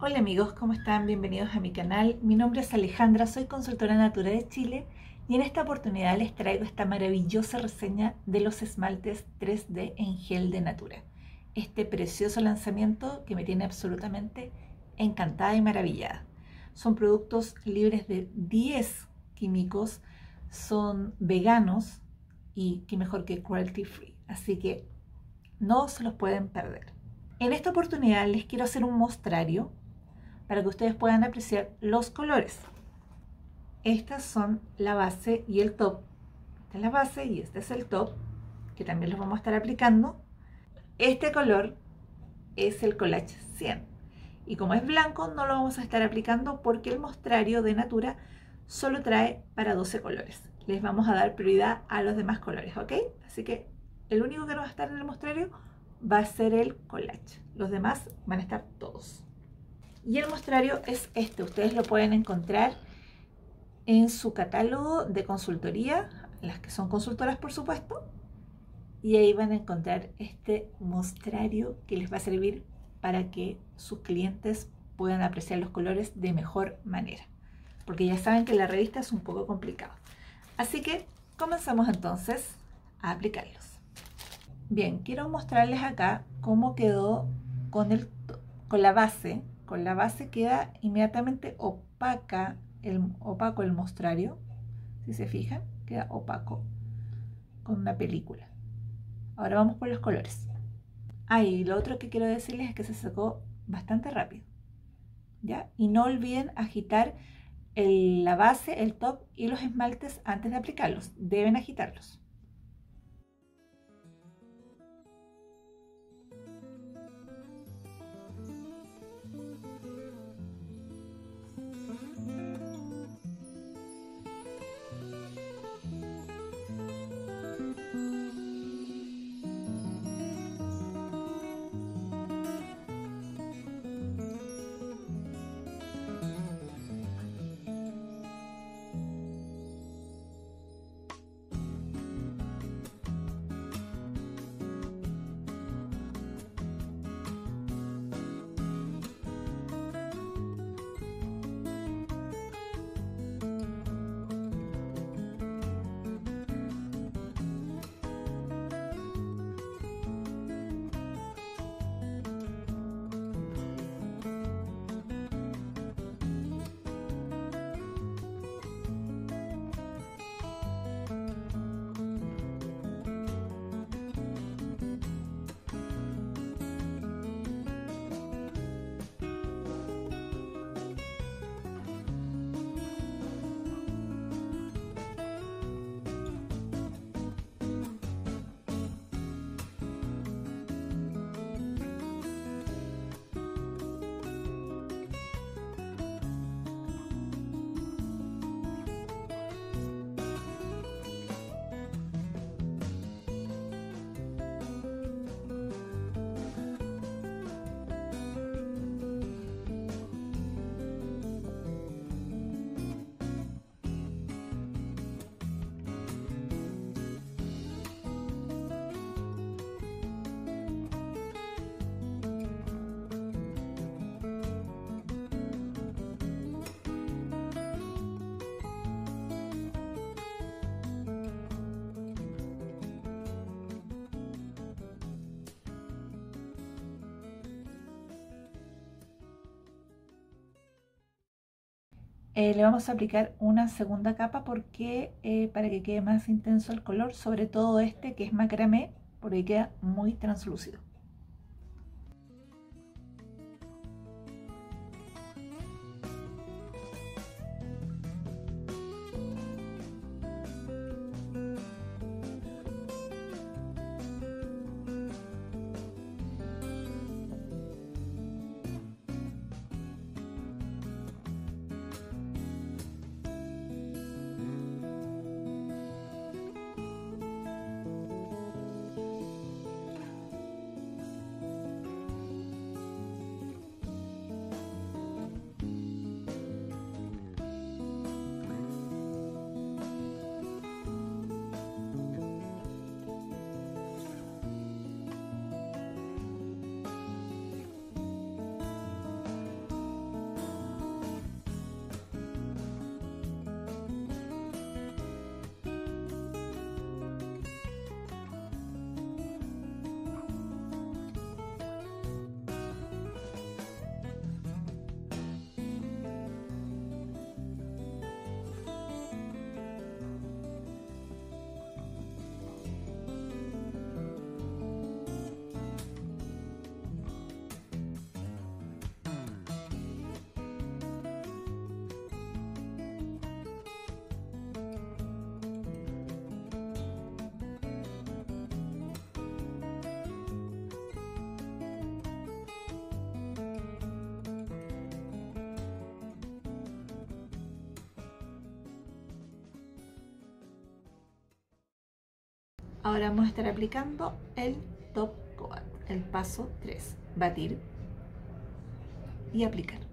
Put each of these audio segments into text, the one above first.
Hola amigos, ¿cómo están? Bienvenidos a mi canal. Mi nombre es Alejandra, soy consultora Natura de Chile y en esta oportunidad les traigo esta maravillosa reseña de los esmaltes 3D en gel de Natura. Este precioso lanzamiento que me tiene absolutamente encantada y maravillada. Son productos libres de 10 químicos, son veganos y qué mejor que cruelty free. Así que no se los pueden perder. En esta oportunidad les quiero hacer un mostrario para que ustedes puedan apreciar los colores. Estas son la base y el top. Esta es la base y este es el top, que también los vamos a estar aplicando. Este color es el collage 100. Y como es blanco, no lo vamos a estar aplicando porque el mostrario de Natura solo trae para 12 colores. Les vamos a dar prioridad a los demás colores, ¿ok? Así que el único que no va a estar en el mostrario va a ser el collage. Los demás van a estar todos. Y el mostrario es este. Ustedes lo pueden encontrar en su catálogo de consultoría, las que son consultoras por supuesto. Y ahí van a encontrar este mostrario que les va a servir para que sus clientes puedan apreciar los colores de mejor manera. Porque ya saben que la revista es un poco complicado. Así que comenzamos entonces a aplicarlos. Bien, quiero mostrarles acá cómo quedó con, el, con la base con la base queda inmediatamente opaca el, opaco el mostrario. Si se fijan, queda opaco con una película. Ahora vamos por los colores. Ah, y lo otro que quiero decirles es que se secó bastante rápido. ¿Ya? Y no olviden agitar la base, el top y los esmaltes antes de aplicarlos. Deben agitarlos. Eh, le vamos a aplicar una segunda capa porque eh, para que quede más intenso el color, sobre todo este que es macramé, porque queda muy translúcido. Ahora vamos a estar aplicando el top coat, el paso 3. Batir y aplicar.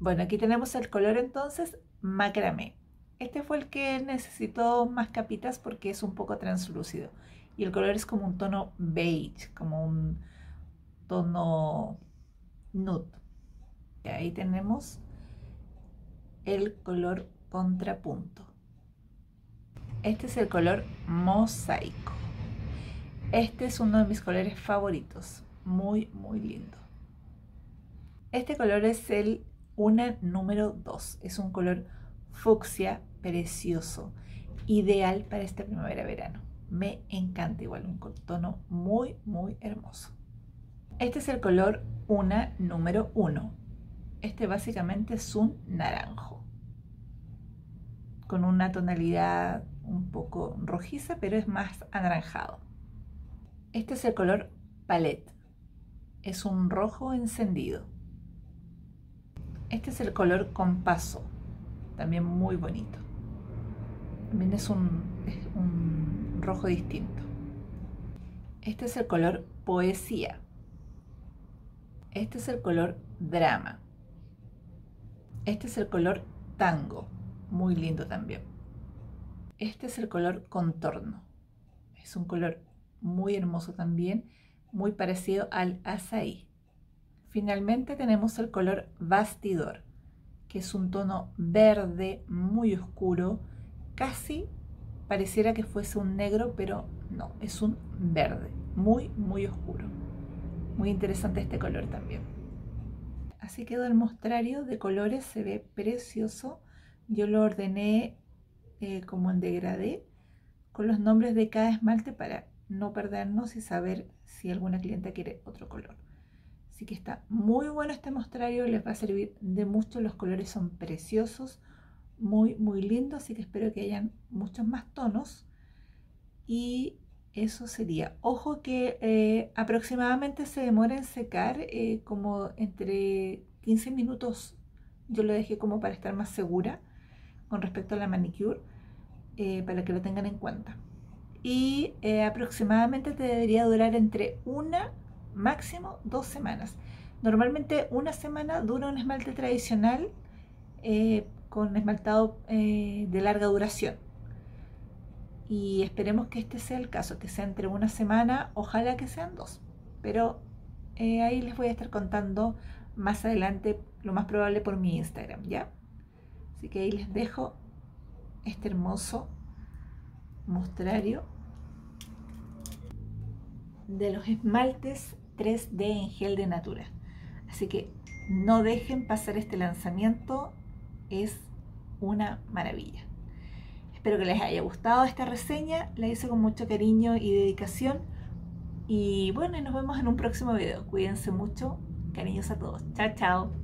Bueno, aquí tenemos el color entonces macramé. Este fue el que necesitó más capitas porque es un poco translúcido. Y el color es como un tono beige, como un tono nude. Y ahí tenemos el color contrapunto. Este es el color mosaico. Este es uno de mis colores favoritos. Muy, muy lindo. Este color es el una número 2. Es un color fucsia precioso, ideal para este primavera-verano. Me encanta igual, un tono muy, muy hermoso. Este es el color una número 1. Este básicamente es un naranjo, con una tonalidad un poco rojiza, pero es más anaranjado. Este es el color palette. Es un rojo encendido. Este es el color compaso, también muy bonito. También es un, rojo distinto. Este es el color poesía. Este es el color drama. Este es el color tango, muy lindo también. Este es el color contorno. Es un color muy hermoso también, muy parecido al azaí. Finalmente tenemos el color bastidor, que es un tono verde muy oscuro, casi pareciera que fuese un negro, pero no, es un verde, muy, muy oscuro. Muy interesante este color también. Así quedó el mostrario de colores, se ve precioso. Yo lo ordené eh, como en degradé con los nombres de cada esmalte para no perdernos y saber si alguna clienta quiere otro color. Así que está muy bueno este mostrario, les va a servir de mucho, los colores son preciosos, muy muy lindos, así que espero que hayan muchos más tonos. Y eso sería. Ojo que eh, aproximadamente se demora en secar eh, como entre 15 minutos. Yo lo dejé como para estar más segura con respecto a la manicure, eh, para que lo tengan en cuenta. Y aproximadamente te debería durar entre una máximo dos semanas. Normalmente una semana dura un esmalte tradicional eh, con esmaltado eh, de larga duración. Y esperemos que este sea el caso, que sea entre una semana, ojalá que sean dos. Pero eh, ahí les voy a estar contando más adelante, lo más probable por mi Instagram, ¿ya? Así que ahí les dejo este hermoso mostrario de los esmaltes 3D en gel de Natura. Así que no dejen pasar este lanzamiento, es una maravilla. Espero que les haya gustado esta reseña, la hice con mucho cariño y dedicación. Y bueno, nos vemos en un próximo video. Cuídense mucho, cariños a todos. Chao, chao.